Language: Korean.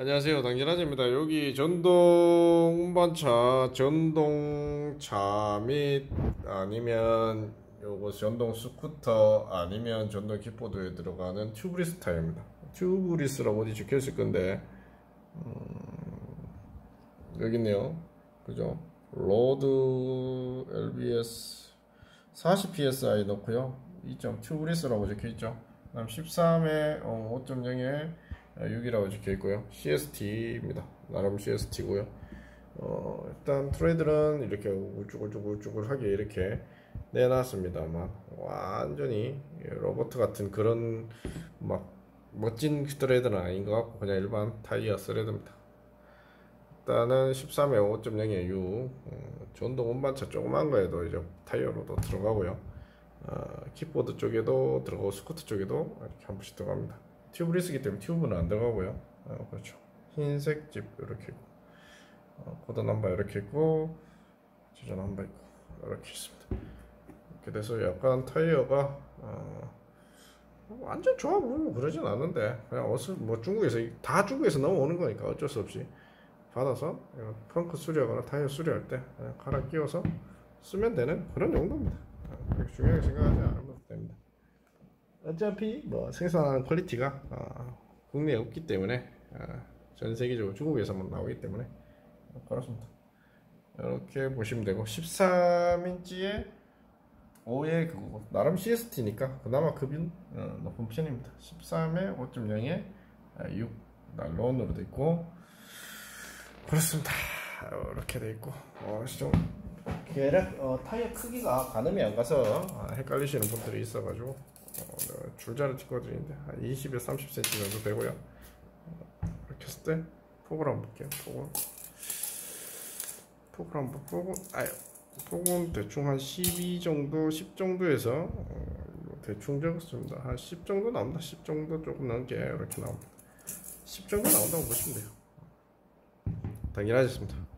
안녕하세요. 당진아재입니다. 여기 전동 운반차 전동차 및 아니면 요거 전동 스쿠터 아니면 전동 킥보드에 들어가는 tubeless 타입입니다. tubeless라고 어디 적혀있을 건데 음, 여기 있네요. 그죠? load LBS 40 psi 넣고요. 2점 tubeless라고 적혀있죠. 다음 13에 어, 5.0에 6이라고 아, 적혀 있고요. CST입니다. 나름 CST고요. 어, 일단 tread들은 이렇게 울쭉울쭉울쭉하게 이렇게 내놨습니다만 완전히 로버트 같은 그런 막 멋진 tread는 아닌 것 같고 그냥 일반 타이어 tread입니다. 일단은 13에 5.0에 6 어, 전동 운반차 조그만 거에도 이제 타이어로도 들어가고요. 어, 킥보드 쪽에도 들어가고 스쿠터 쪽에도 이렇게 한 번씩 들어갑니다. tubeless기 때문에 튜브는 안 들어가고요. 어, 그렇죠. 흰색 집 이렇게 있고 어, 코드 넘버 이렇게 있고 지전 넘버 있고 이렇게 있습니다. 이렇게 돼서 약간 타이어가 어, 완전 좋아 보이고 그러진 않은데 그냥 어서 뭐 중국에서 다 중국에서 넘어오는 거니까 어쩔 수 없이 받아서 펑크 수리하거나 타이어 수리할 때 갈아 끼워서 쓰면 되는 그런 정도입니다. 어, 중요하게 생각하지 않으면 됩니다. 어차피 뭐 생산하는 quality가 어, 국내에 없기 때문에 어, 전 세계적으로 중국에서만 나오기 때문에 어, 그렇습니다. 이렇게 보시면 되고 13인치에 5에 그거 나름 CST니까 그나마 급인 어, 높은 편입니다. 13에 5.0에 6 난론으로 돼 있고 그렇습니다. 이렇게 돼 있고 어, 좀 계략 어, 타이어 크기가 가늠이 안 가서 아, 헷갈리시는 분들이 있어가지고 어, 줄자를 찍어 드리는데 한 20에 30cm 정도 되고요. 이렇게 했을 때 폭을 한번 볼게요. 폭을 폭을 한번 폭은 아유 폭은 대충 한 12 정도 10 정도에서 어, 대충 적었습니다. 한 10 정도 나옵니다. 10 정도 조금 넘게 이렇게 나옵니다. 10 정도 나온다고 보시면 돼요. 당연하셨습니다